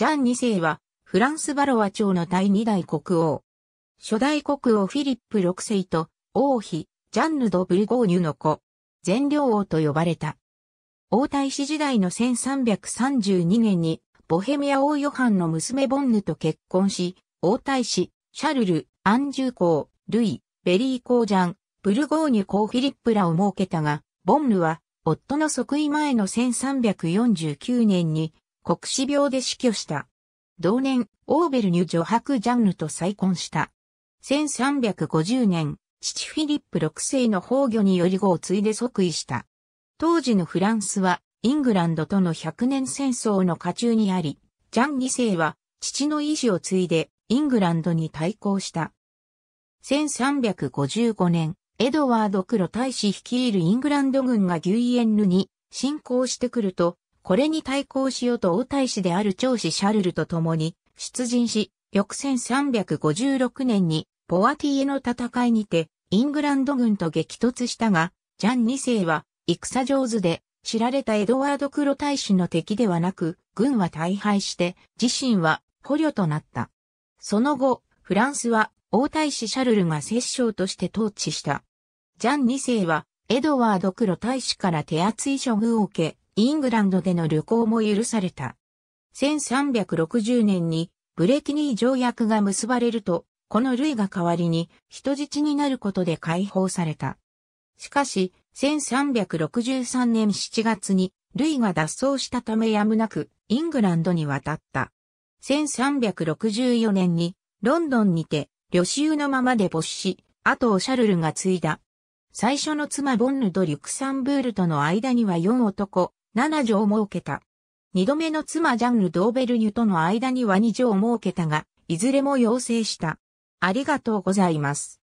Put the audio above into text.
ジャン2世は、フランスバロワ朝の第二代国王。初代国王フィリップ6世と、王妃、ジャンヌ・ド・ブルゴーニュの子、善良王と呼ばれた。王太子時代の1332年に、ボヘミア王ヨハンの娘ボンヌと結婚し、王太子、シャルル、アンジュ公、ルイ、ベリー公ジャン、ブルゴーニュ公フィリップらをもうけたが、ボンヌは、夫の即位前の1349年に、国死病で死去した。同年、オーベルニュ女伯ジャンヌと再婚した。1350年、父フィリップ6世の崩御により後を継いで即位した。当時のフランスは、イングランドとの百年戦争の渦中にあり、ジャン2世は、父の意志を継いで、イングランドに対抗した。1355年、エドワード黒大使率いるイングランド軍がギュイエンヌに侵攻してくると、これに対抗しようと王太子である長子シャルルと共に出陣し、翌1356年にポワティエの戦いにてイングランド軍と激突したが、ジャン2世は戦上手で知られたエドワード黒大使の敵ではなく、軍は大敗して自身は捕虜となった。その後、フランスは王太子シャルルが摂政として統治した。ジャン2世は、エドワード黒大使から手厚い処遇を受け、イングランドでの旅行も許された。1360年に、ブレティニー条約が結ばれると、このルイが代わりに人質になることで解放された。しかし、1363年7月に、ルイが脱走したためやむなく、イングランドに渡った。1364年に、ロンドンにて、旅衆のままで没し、後をシャルルが継いだ。最初の妻ボンヌとリュクサンブールとの間には4男、7女を設けた。二度目の妻ジャンル・ドーベルニュとの間には2女を設けたが、いずれも要請した。ありがとうございます。